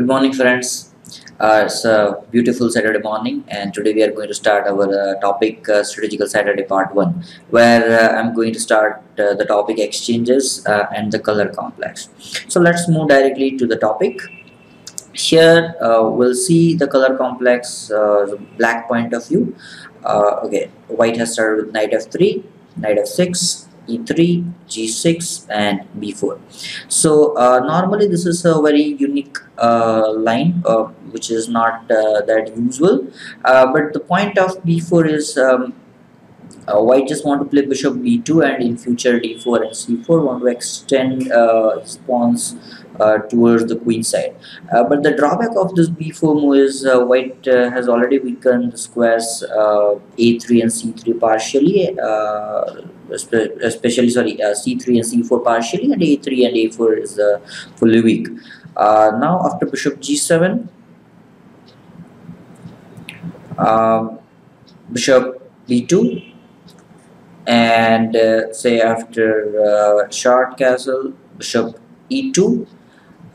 Good morning, friends. Uh, it's a beautiful Saturday morning, and today we are going to start our uh, topic uh, Strategical Saturday Part 1, where uh, I'm going to start uh, the topic exchanges uh, and the color complex. So, let's move directly to the topic. Here, we'll see the color complex, black point of view. Okay, white has started with knight f3, knight f6, e3 g6 and b4 so uh, normally this is a very unique uh, line uh, which is not uh, that usual. Uh, but the point of b4 is um, uh, white just want to play bishop b2 and in future d4 and c4 want to extend his pawns towards the queen side. Uh, but the drawback of this b4 move is uh, white has already weakened the squares a3 and c3 partially especially sorry c3 and c4 partially and a3 and a4 is fully weak. Now after bishop g7 um, bishop b2 and uh, say after uh, short castle bishop e2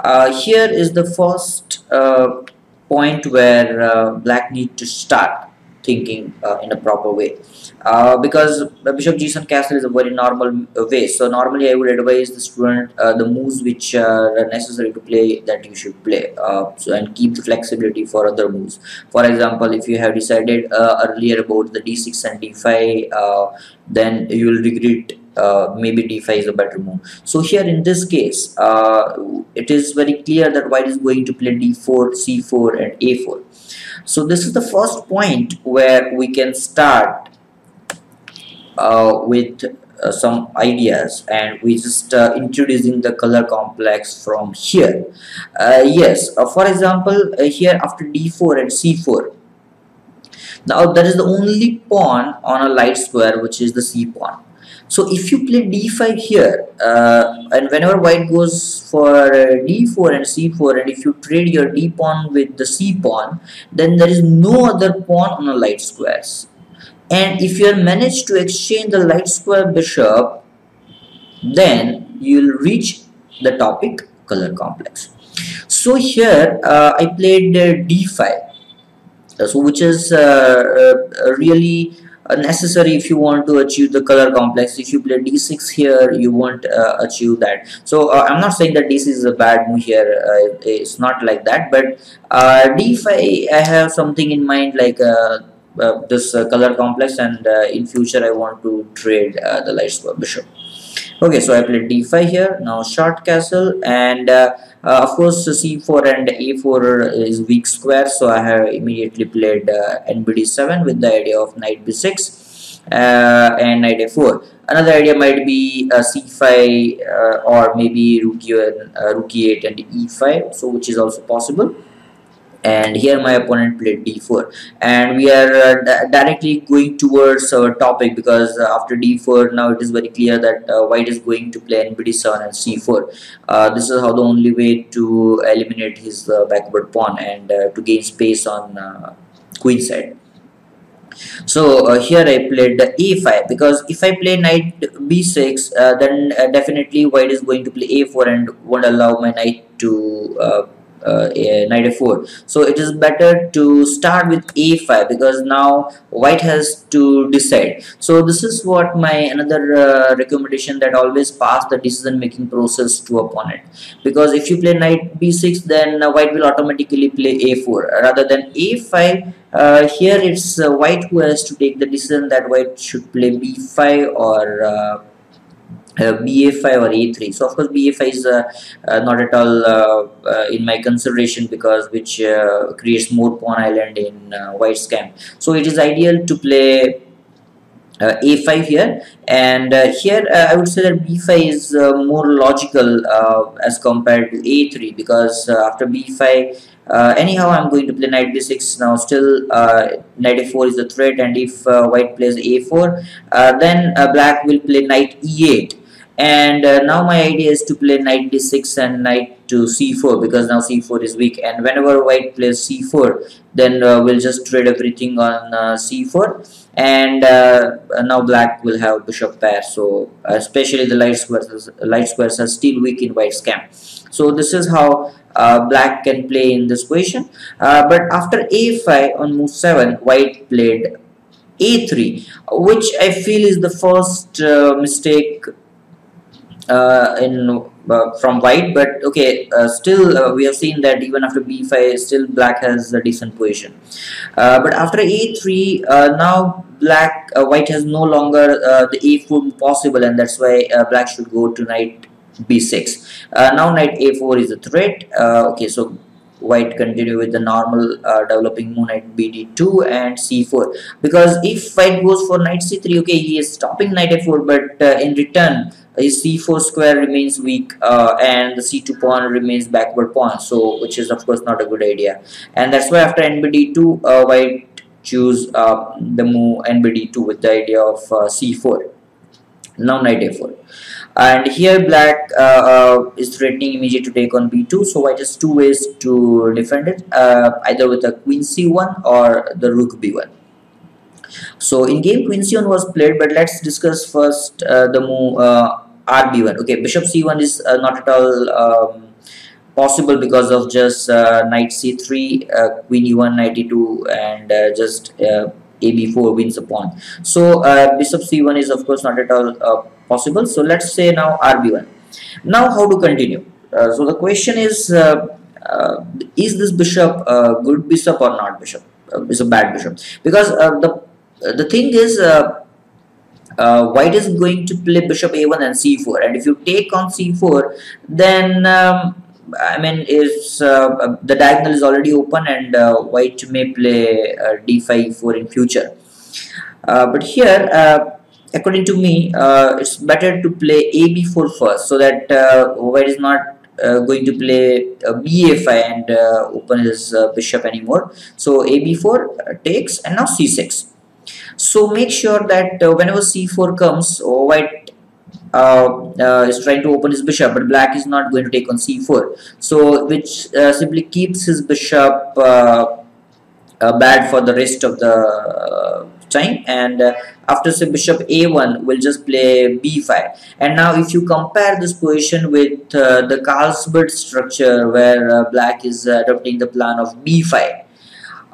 uh, here is the first uh, point where uh, black need to start thinking uh, in a proper way. Uh, because bishop g7 castle is a very normal way. So normally i would advise the student uh, the moves which are necessary to play that you should play so and keep the flexibility for other moves. For example if you have decided earlier about the d6 and d5 then you will regret uh, maybe d5 is a better move. So here in this case uh, it is very clear that white is going to play d4 c4 and a4 so this is the first point where we can start uh, with uh, some ideas and we just uh, introducing the color complex from here. Uh, yes for example here after d4 and c4 now that is the only pawn on a light square which is the c pawn so if you play d5 here uh, and whenever white goes for uh, d4 and c4 and if you trade your d pawn with the c pawn then there is no other pawn on a light squares. And if you manage to exchange the light square bishop then you'll reach the topic color complex. So here uh, I played uh, d5 so which is uh, uh, really Uh, necessary if you want to achieve the color complex. If you play d6 here you won't uh, achieve that. So uh, i'm not saying that d6 is a bad move here uh, it's not like that but uh, d5 i have something in mind like uh, this color complex and in future i want to trade the light square bishop okay so i played d5 here. Now short castle and uh, uh, of course c4 and a4 is weak square so i have immediately played uh, nbd7 with the idea of knight b6 uh, and knight a4 another idea might be uh, c5 uh, or maybe rook, rook e8 and e5 so which is also possible and here my opponent played d4 and we are uh, directly going towards our topic because uh, after d4 now it is very clear that uh, white is going to play nbd7 and c4 uh, this is how the only way to eliminate his uh, backward pawn and uh, to gain space on queen side. So uh, here I played a5 because if I play knight b6 uh, then uh, definitely white is going to play a4 and won't allow my knight to knight a4 so it is better to start with a5 because now white has to decide. So this is what my another uh, recommendation that always pass the decision making process to opponent. Because if you play knight b6 then uh, white will automatically play a4 rather than a5 uh, here it's uh, white who has to take the decision that white should play b5 or uh, uh, BA5 or A3 so of course BA5 is uh, uh, not at all uh, uh, in my consideration because which uh, creates more pawn island in white's camp so it is ideal to play A5 here. And here I would say that B5 is more logical as compared to A3 because after B5 uh, anyhow I'm going to play knight b6 now still uh, knight a4 is the threat. And if uh, white plays a4 then black will play knight e8 and uh, now my idea is to play knight d6 and knight to c4 because now c4 is weak. And whenever white plays c4 then uh, we'll just trade everything on uh, c4 and uh, now black will have bishop pair. So especially the light squares light squares are still weak in white's camp so this is how uh, black can play in this position uh, but after a5 on move 7 white played a3 which I feel is the first mistake uh, in uh, from white but okay uh, still uh, we have seen that even after b5 still black has a decent position. Uh, but after a3 uh, now black white has no longer the a4 possible and that's why black should go to knight b6 now knight a4 is a threat. Okay so white continue with the normal uh, developing move knight bd2 and c4 because if white goes for knight c3 okay he is stopping knight a4 but uh, in return his c4 square remains weak uh, and the c2 pawn remains backward pawn so which is of course not a good idea. And that's why after nbd2 uh, white choose uh, the move nbd2 with the idea of uh, c4 now knight a4 and here black uh, uh, is threatening immediately to take on b2 so white has two ways to defend it either with a queen c1 or the rook b1 so in game queen c1 was played but let's discuss first the move rb1 okay bishop c1 is uh, not at all um, possible because of just knight c3 queen e1 knight e2 and just ab4 wins the pawn so bishop c1 is of course not at all possible. So let's say now rb1 now how to continue? Uh, so the question is uh, uh, is this bishop a good bishop or not bishop? Uh, is a bad bishop. Because uh, the the thing is uh, white is going to play bishop a1 and c4 and if you take on c4 then um, I mean is the diagonal is already open and white may play d5 4 in future. But here according to me uh, it's better to play ab4 first so that uh, white is not uh, going to play uh, ba5 and uh, open his uh, bishop anymore. So ab4 uh, takes and now c6 so make sure that uh, whenever c4 comes uh, white uh, is trying to open his bishop but black is not going to take on c4 so which simply keeps his bishop bad for the rest of the time. And uh, after say bishop a1 will just play b5 and now if you compare this position with uh, the Carlsbad structure where uh, black is adopting the plan of b5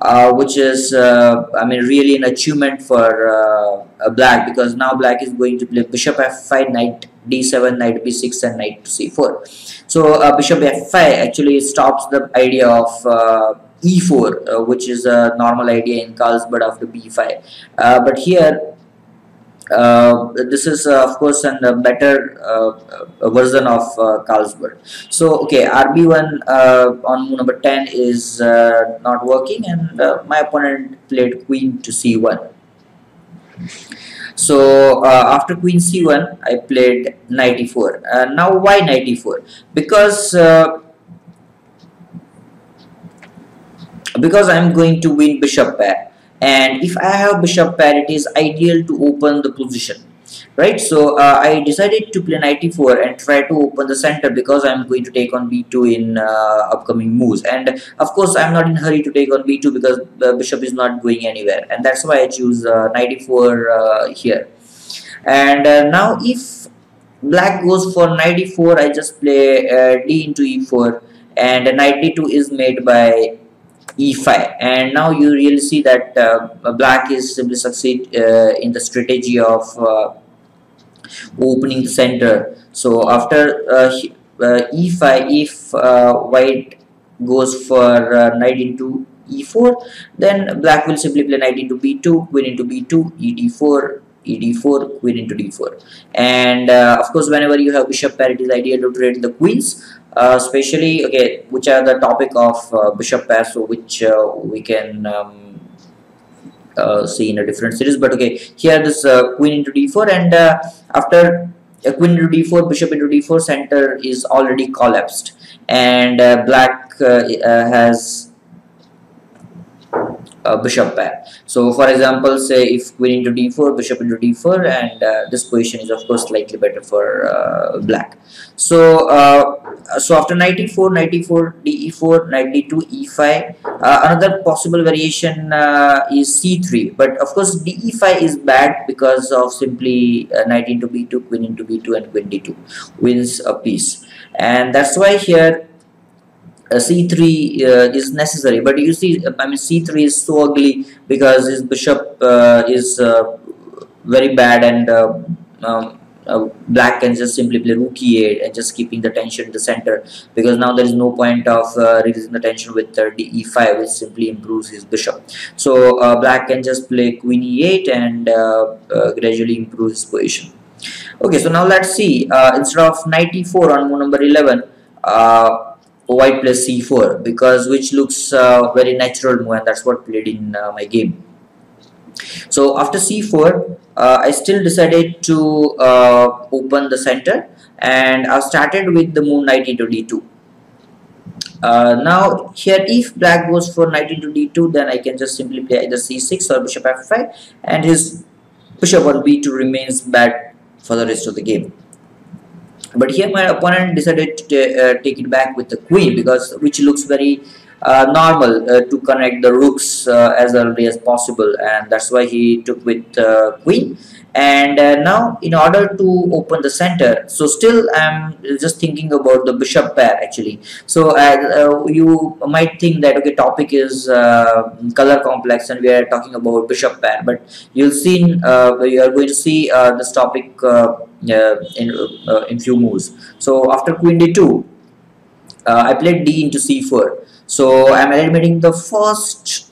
uh, which is uh, I mean really an achievement for uh, black because now black is going to play bishop f5 knight d7 knight b6 and knight to c4 so bishop f5 actually stops the idea of e4 uh, which is a normal idea in Carlsbad after b5 uh, but here uh, this is uh, of course a better uh, version of uh, Carlsbad so okay RB1 on move number 10 is not working and my opponent played queen to c1 so after queen c1 I played knight e4 now why knight e4 because because I'm going to win bishop pair and if I have bishop pair it is ideal to open the position right? So uh, I decided to play knight e4 and try to open the center because I'm going to take on b2 in uh, upcoming moves. And of course I'm not in hurry to take on b2 because the bishop is not going anywhere. And that's why I choose uh, knight e4 uh, here. And uh, now if black goes for knight e4 I just play uh, d into e4 and knight d2 is made by e5 and now you really see that uh, black is simply succeed uh, in the strategy of uh, opening the center. So after uh, uh, e5 if uh, white goes for knight into e4 then black will simply play knight into b2 queen into b2 ed4 ed4 queen into d4 and of course whenever you have bishop pair it is ideal to trade the queens uh, especially okay which are the topic of uh, bishop pair so which uh, we can um, uh, see in a different series. But okay here this uh, queen into d4 and uh, after queen into d4 bishop into d4 center is already collapsed. And black has uh, bishop pair so for example say if queen into d4 bishop into d4 and uh, this position is of course slightly better for uh, black. So uh, so after knight e4 knight e4 de4 knight d2 e5 uh, another possible variation uh, is c3 but of course de5 is bad because of simply knight into b2 queen into b2 and queen d2 wins a piece. And that's why here uh, c3 uh, is necessary. But you see i mean c3 is so ugly because his bishop uh, is uh, very bad and uh, um, uh, black can just simply play rook e8 and just keeping the tension in the center. Because now there is no point of uh, releasing the tension with uh, e5 which simply improves his bishop. So uh, black can just play queen e8 and uh, uh, gradually improve his position. Okay so now let's see. Instead of knight e4 on move number 11 white plays c4 because which looks very natural move and that's what played in my game. So after c4 uh, I still decided to uh, open the center and I started with the move knight into d2 uh, now here if black goes for knight into d2 then I can just simply play either c6 or bishop f5 and his bishop on b2 remains bad for the rest of the game but here my opponent decided to uh, take it back with the queen because which looks very uh, normal uh, to connect the rooks uh, as early as possible. And that's why he took with the queen and uh, now in order to open the center so still i'm just thinking about the bishop pair actually. So uh, uh you might think that okay topic is uh, color complex and we are talking about bishop pair but you'll see uh, you are going to see uh, this topic in in few moves. So after queen d2 I played d into c4 so I'm eliminating the first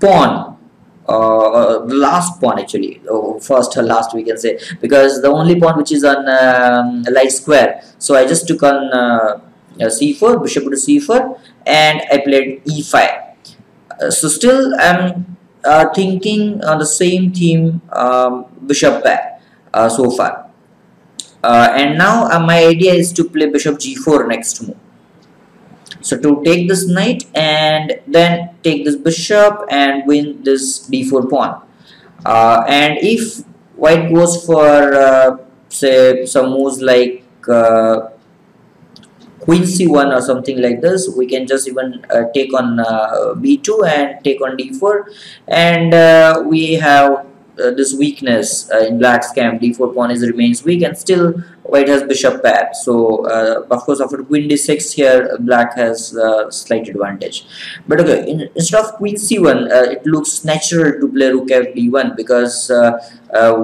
pawn uh, uh, last pawn actually. Oh, first or last we can say. Because the only pawn which is on um, light square. So I just took on uh, c4 bishop to c4 and I played e5 uh, so still I'm uh, thinking on the same theme um, bishop uh, so far. And now my idea is to play bishop g4 next move so to take this knight and then take this bishop and win this d4 pawn. Uh, and if white goes for uh, say some moves like uh, queen c1 or something like this we can just even uh, take on uh, b2 and take on d4 and uh, we have this weakness uh, in black's camp d4 pawn is remains weak and still white has bishop pair. So uh, of course after queen d6 here black has slight advantage. But okay in, instead of queen c1 it looks natural to play rook f d1 because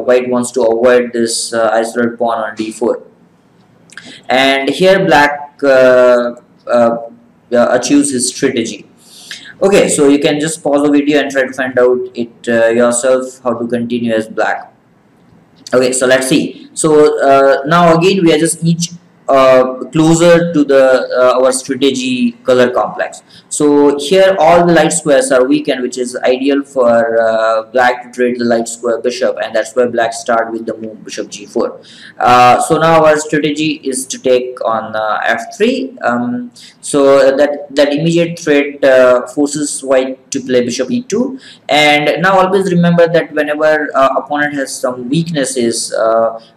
white wants to avoid this isolated pawn on d4 and here black uh, uh, achieves his strategy okay so you can just pause the video and try to find out it uh, yourself how to continue as black. Okay so let's see. So uh, now again we are just each uh, closer to the uh, our strategy color complex. So here all the light squares are weakened which is ideal for uh, black to trade the light square bishop and that's why black start with the move bishop g4 uh, so now our strategy is to take on uh, f3 um, so that that immediate threat forces white to play bishop e2 and now always remember that whenever opponent has some weaknesses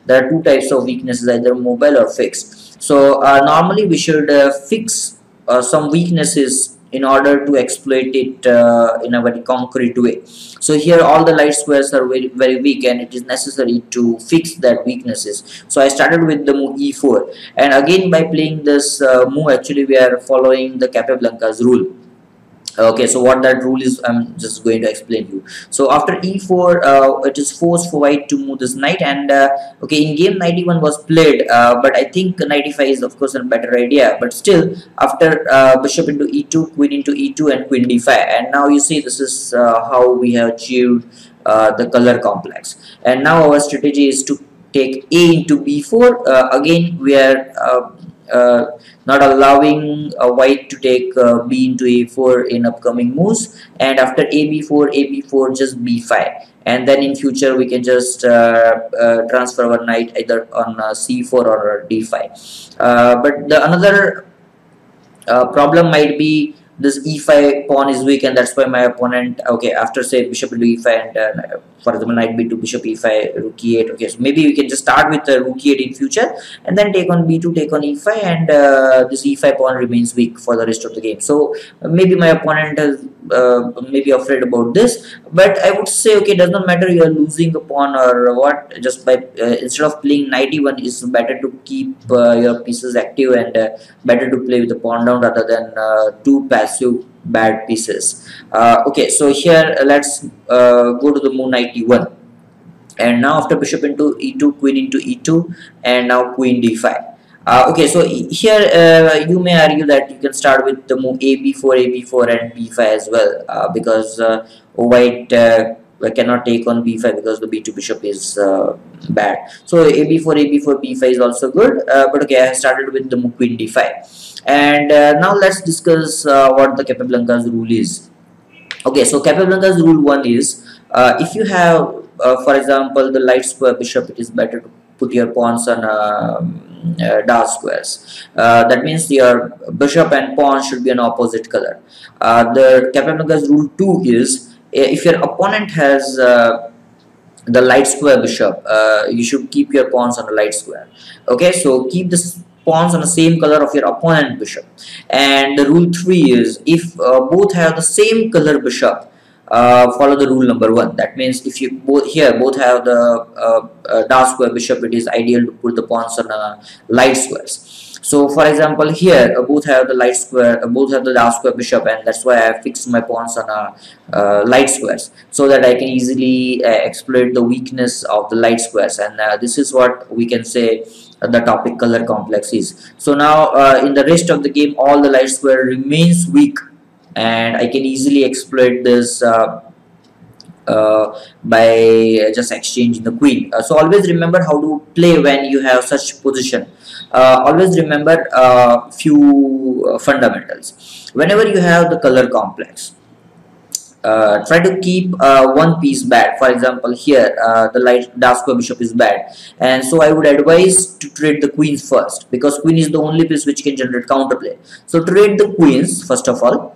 there are two types of weaknesses either mobile or fixed so uh, normally we should uh, fix uh, some weaknesses in order to exploit it uh, in a very concrete way. So here all the light squares are very very weak and it is necessary to fix that weaknesses. So i started with the move e4 and again by playing this uh, move actually we are following the capablanca's rule okay so what that rule is i'm just going to explain to you. So after e4 uh, it is forced for white to move this knight and uh, okay in game 91 was played uh, but i think 95 is of course a better idea. But still after uh, bishop into e2 queen into e2 and queen d5 and now you see this is uh, how we have achieved uh, the color complex. And now our strategy is to take a into b4 again we are uh, not allowing a white to take uh, b into a4 in upcoming moves and after ab4 ab4 just b5 and then in future we can just uh, uh, transfer our knight either on uh, c4 or d5 uh, but the another problem might be this e5 pawn is weak and that's why my opponent okay after say bishop into e5 and for example knight b2 bishop e5 rook e8 okay. So maybe we can just start with the rook e8 in future and then take on b2 take on e5 and uh, this e5 pawn remains weak for the rest of the game. So uh, maybe my opponent is uh, maybe afraid about this but i would say okay does not matter you are losing a pawn or what just by uh, instead of playing knight e1 is better to keep uh, your pieces active and better to play with the pawn down rather than two passive bad pieces. Uh, okay so here uh, let's uh, go to the move knight e1 and now after bishop into e2 queen into e2 and now queen d5 uh, okay so here uh, you may argue that you can start with the move a b4 a b4 and b5 as well uh, because white cannot take on b5 because the b2 bishop is bad. So a b4 a b4 b5 is also good but okay i started with the move queen d5 and uh, now let's discuss uh, what the Capablanca's rule is. Okay so Capablanca's rule one is uh, if you have uh, for example the light square bishop it is better to put your pawns on um, uh, dark squares. Uh, that means your bishop and pawn should be an opposite color. The Capablanca's rule 2 is if your opponent has the light square bishop you should keep your pawns on the light square. Okay so keep this pawns on the same color of your opponent bishop. And the rule 3 is if uh, both have the same color bishop uh, follow the rule number one. That means if you both here both have the uh, uh dark square bishop it is ideal to put the pawns on uh, light squares so for example here uh, both have the light square both have the dark square bishop and that's why I fixed my pawns on a light squares so that I can easily exploit the weakness of the light squares. And this is what we can say the topic color complex is. So now uh, in the rest of the game all the light square remains weak and I can easily exploit this uh, uh, by just exchanging the queen. Uh, so always remember how to play when you have such position. Uh, always remember a uh, few fundamentals. Whenever you have the color complex uh, try to keep uh, one piece bad. For example here uh, the light dark square bishop is bad. And so I would advise to trade the queens first because queen is the only piece which can generate counterplay. So trade the queens first of all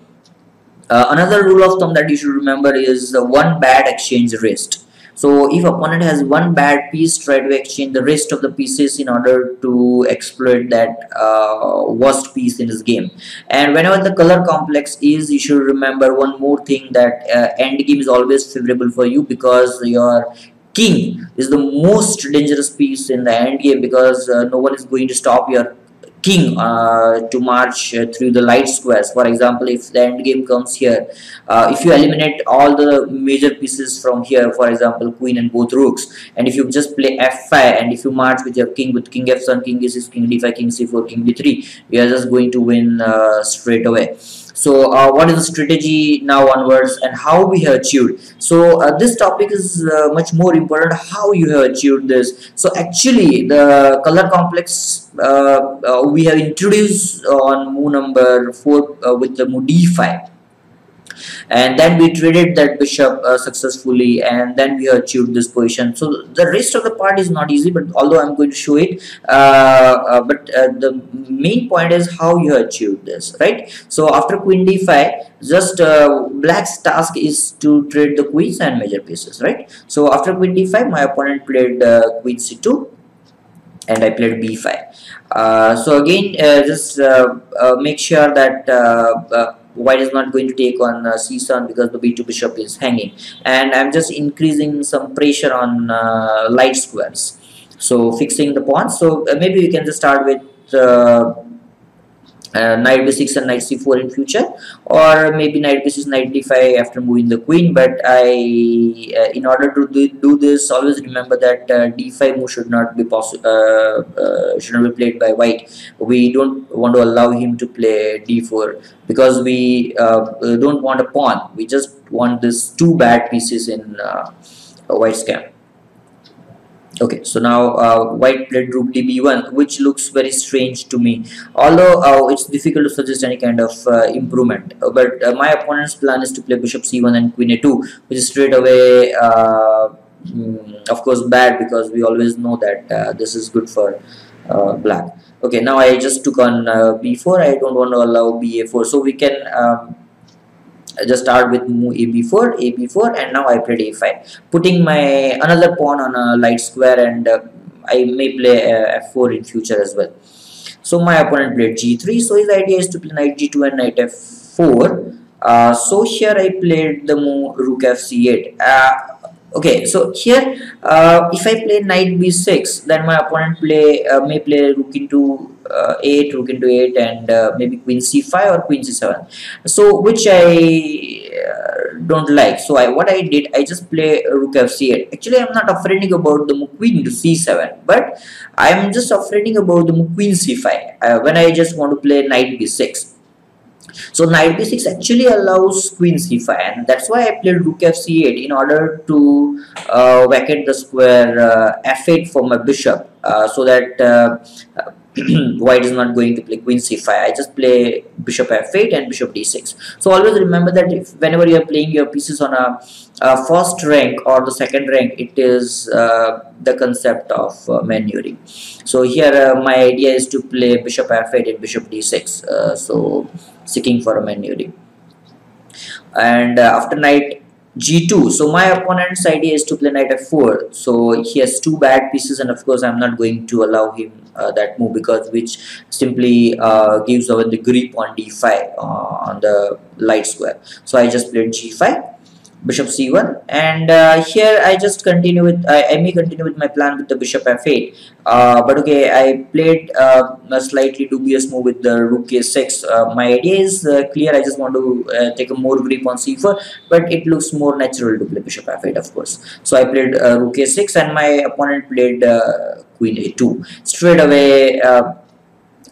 uh, another rule of thumb that you should remember is one bad exchange rest. So if opponent has one bad piece try to exchange the rest of the pieces in order to exploit that uh, worst piece in his game. And whenever the color complex is you should remember one more thing that uh, end game is always favorable for you because your king is the most dangerous piece in the end game because uh, no one is going to stop your king uh, to march uh, through the light squares. For example if the end game comes here uh, if you eliminate all the major pieces from here for example queen and both rooks and if you just play f5 and if you march with your king with king f7 king e6 king d5 king c4 king d3 you are just going to win uh, straight away so uh, what is the strategy now onwards and how we have achieved? So uh, this topic is uh, much more important how you have achieved this. So actually the color complex uh, uh, we have introduced on move number 4 uh, with the move d5 and then we traded that bishop uh, successfully and then we achieved this position. So the rest of the part is not easy but although i'm going to show it uh, uh, but uh, the main point is how you achieved this right? So after queen d5 just uh, black's task is to trade the queens and major pieces right? So after queen d5 my opponent played queen c2 and I played b5 uh, so again just make sure that white is not going to take on uh, c7 because the b2 bishop is hanging. And I'm just increasing some pressure on uh, light squares. So fixing the pawns so uh, maybe we can just start with uh, uh, knight b6 and knight c4 in future or maybe knight b6 knight d5 after moving the queen. But I uh, in order to do, do, this always remember that uh, d5 move should not be possible uh, uh, should not be played by white. We don't want to allow him to play d4 because we don't want a pawn. We just want these two bad pieces in white's camp okay so now uh, white played rook db1 which looks very strange to me. Although uh, it's difficult to suggest any kind of uh, improvement uh, but uh, my opponent's plan is to play bishop c1 and queen a2 which is straight away uh, mm, of course bad because we always know that this is good for black. Okay now I just took on b4 I don't want to allow ba4 so we can um, just start with move ab4 ab4 and now I played a5 putting my another pawn on a light square and uh, I may play uh, f4 in future as well. So my opponent played g3 so his idea is to play knight g2 and knight f4 uh, so here I played the move rook f c8 uh, okay so here uh, if I play knight b6 then my opponent play uh, may play rook into uh, 8 rook into 8 and uh, maybe queen c5 or queen c7 so which I uh, don't like. So I what I did I just play rook f8 actually I'm not afraid about the queen to c7 but I'm just afraid about the queen c5 uh, when I just want to play knight b6 so knight b6 actually allows queen c5 and that's why I played rook f c8 in order to uh, vacate the square uh, f8 for my bishop uh, so that uh, white is not going to play queen c5 i just play bishop f8 and bishop d6 so always remember that if whenever you are playing your pieces on a, a first rank or the second rank it is uh, the concept of uh, maneuvering so here uh, my idea is to play bishop f8 and bishop d6 uh, so seeking for a maneuvering and uh, after knight g2 so my opponent's idea is to play knight f4 so he has two bad pieces and of course i'm not going to allow him uh, that move because which simply uh, gives away the grip on d5 uh, on the light square. So i just played g5 bishop c1 and uh, here I just continue with I, I, may continue with my plan with the bishop f8 uh, but okay I played uh, a slightly dubious move with the rook a6 uh, my idea is uh, clear. I just want to uh, take a more grip on c4 but it looks more natural to play bishop f8 of course. So I played rook a6 and my opponent played queen a2 straight away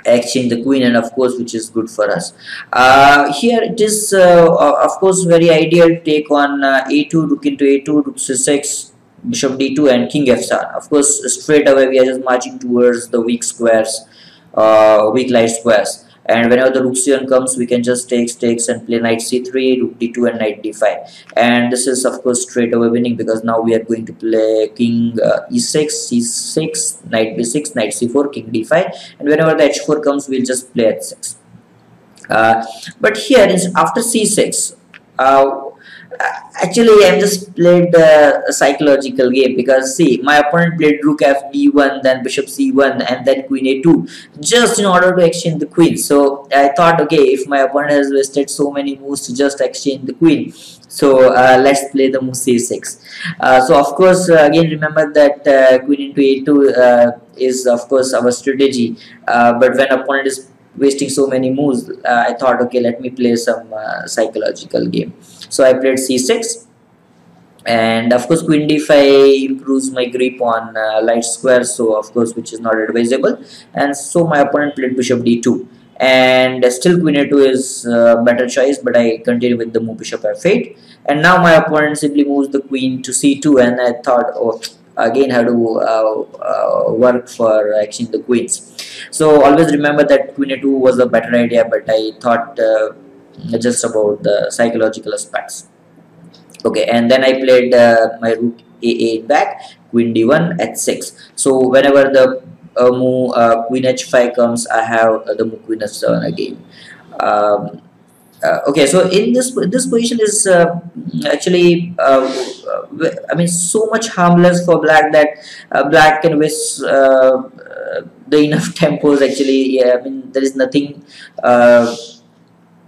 exchange the queen and of course which is good for us. Uh, here it is uh, of course very ideal to take on uh, a2 rook into a2 rook c6 bishop d2 and king f7 of course straight away we are just marching towards the weak squares uh, weak light squares and whenever the rook c1 comes we can just take takes and play knight c3 rook d2 and knight d5 and this is of course straight away winning because now we are going to play king uh, e6 c6 knight b6 knight c4 king d5 and whenever the h4 comes we'll just play h6 uh, but here is after c6 uh, actually I'm just played a psychological game because see my opponent played rook f d1 then bishop c1 and then queen a2 just in order to exchange the queen. So I thought okay if my opponent has wasted so many moves to just exchange the queen so uh, let's play the move c6 uh, so of course uh, again remember that uh, queen into a2 uh, is of course our strategy. But when opponent is wasting so many moves uh, I thought okay let me play some uh, psychological game. So I played c6 and of course queen d5 improves my grip on uh, light square so of course which is not advisable. And so my opponent played bishop d2 and still queen a2 is uh, better choice but I continue with the move bishop f8 and now my opponent simply moves the queen to c2 and I thought oh again have to uh, uh, work for actually the queens. So always remember that queen a2 was a better idea but i thought uh, just about the psychological aspects. Okay and then i played uh, my rook a8 back queen d1 h6 so whenever the uh, move uh, queen h5 comes i have the move queen h7 again. Um, uh, okay so in this this position is uh, actually uh, I mean so much harmless for black that uh, black can waste uh, the enough tempos actually. Yeah, I mean there is nothing uh,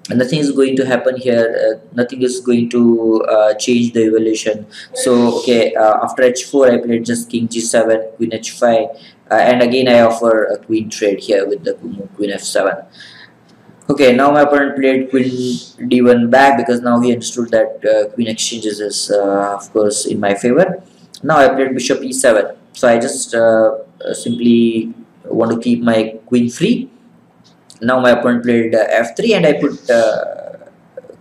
nothing is going to happen here. Uh, nothing is going to uh, change the evolution. So okay uh, after h4 i played just king g7 queen h5 and again i offer a queen trade here with the queen f7 Okay, now my opponent played queen d1 back because now he understood that uh, queen exchanges is uh, of course in my favor. Now I played bishop e7. So I just uh, simply want to keep my queen free. Now my opponent played uh, f3 and I put uh,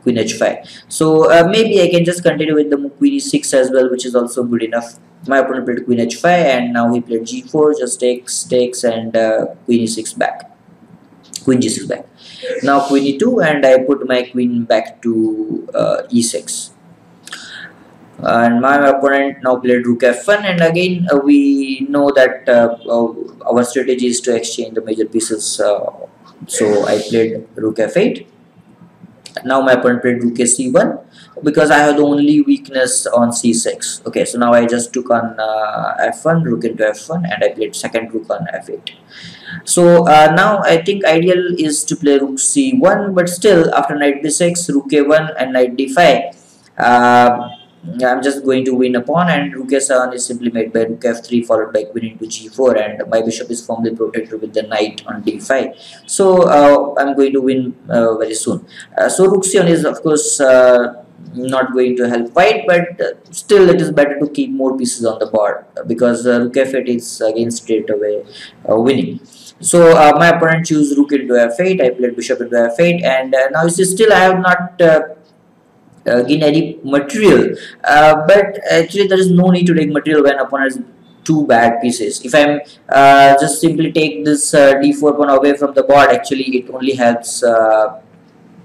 queen h5. So uh, maybe I can just continue with the queen e6 as well which is also good enough. My opponent played queen h5 and now he played g4 just takes takes and queen e6 back. Queen g6 back now queen e2 and I put my queen back to uh, e6 and my opponent now played rook f1 and again uh, we know that uh, our strategy is to exchange the major pieces uh, so I played rook f8 now my opponent played rook c1 because I have the only weakness on c6 okay so now I just took on uh, f1 rook into f1 and I played second rook on f8 so uh, now I think ideal is to play rook c1 but still after knight b6 rook a1 and knight d5 uh, I'm just going to win a pawn and rook a7 is simply made by rook f3 followed by queen into g4 and my bishop is firmly protected with the knight on d5 so uh, I'm going to win uh, very soon. Uh, so rook c1 is of course uh, not going to help white but uh, still it is better to keep more pieces on the board because uh, rook f8 is again straight away winning so my opponent choose rook into f8 I played bishop into f8 and now you see still I have not uh, gain any material. Uh, but actually there is no need to take material when opponent two bad pieces. If i'm uh, just simply take this uh, d4 pawn away from the board actually it only helps uh,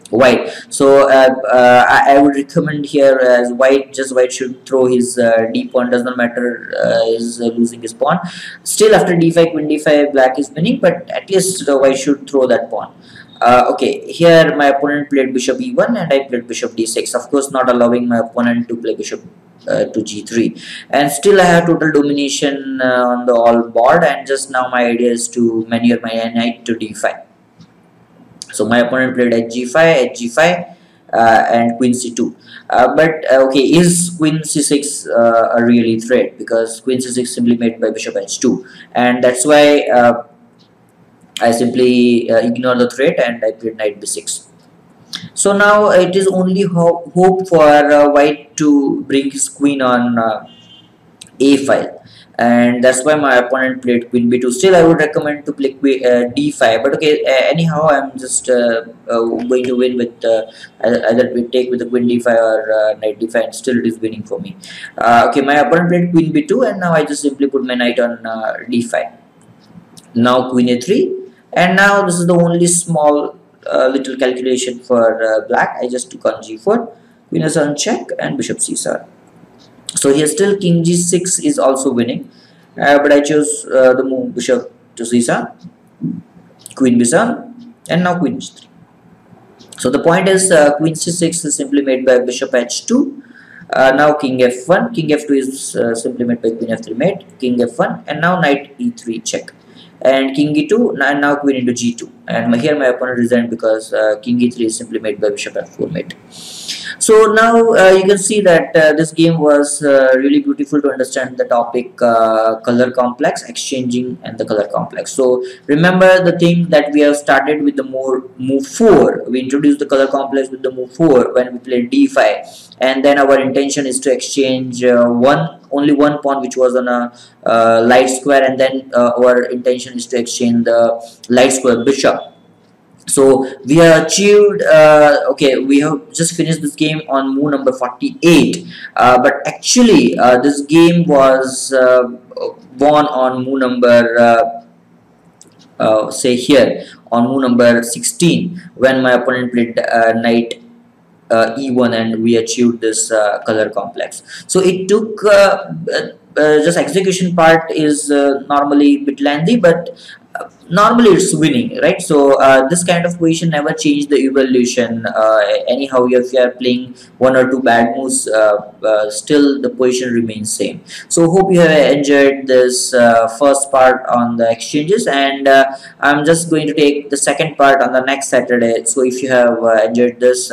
white. So uh, I, I, would recommend here as white just white should throw his d pawn does not matter is losing his pawn. Still after d5 queen d5 black is winning but at least white should throw that pawn. Uh, okay here my opponent played bishop e1 and I played bishop d6 of course not allowing my opponent to play bishop uh, to g3 and still I have total domination uh, on the all board and just now my idea is to maneuver my knight to d5 so my opponent played at g5 at g5 uh, and queen c2 uh, but uh, okay is queen c6 uh, a really threat? Because queen c6 simply made by bishop h2 and that's why uh, I simply ignore the threat and I played knight b6 so now it is only ho hope for white to bring his queen on a file and that's why my opponent played queen b2 still i would recommend to play uh, d5 but okay uh, anyhow i'm just uh, uh, going to win with either we take with the queen d5 or knight d5 and still it is winning for me. Okay my opponent played queen b2 and now i just simply put my knight on d5 now queen a3 and now this is the only small uh, little calculation for uh, black. I just took on g4 queen is on check and bishop c7 so here still king g6 is also winning. Uh, but I chose uh, the move bishop to c7 queen b7 and now queen g3 so the point is uh, queen c6 is simply made by bishop h2 uh, now king f1 king f2 is simply made by queen f3 mate king f1 and now knight e3 check. And king e2 and now queen into g2 and here my opponent resigned because uh, king e3 is simply made by bishop f4 mate. So now uh, you can see that uh, this game was really beautiful to understand the topic color complex exchanging and the color complex. So remember the thing that we have started with the more move 4 we introduced the color complex with the move 4 when we played d5 and then our intention is to exchange uh, one only one pawn which was on a uh, light square. And then uh, our intention is to exchange the light square bishop so we have achieved uh, okay we have just finished this game on move number 48 uh, but actually uh, this game was won on move number say here on move number 16 when my opponent played knight uh, E1 and we achieved this uh, color complex. So it took uh, just execution part is normally bit lengthy but normally it's winning right? So uh, this kind of position never change the evolution. Uh, anyhow if you are playing one or two bad moves uh, still the position remains same. So hope you have enjoyed this first part on the exchanges and I'm just going to take the second part on the next Saturday. So if you have enjoyed this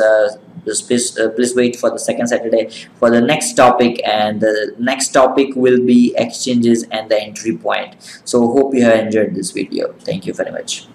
just please uh, please wait for the second saturday for the next topic and the next topic will be exchanges and the entry point. So hope you have enjoyed this video. Thank you very much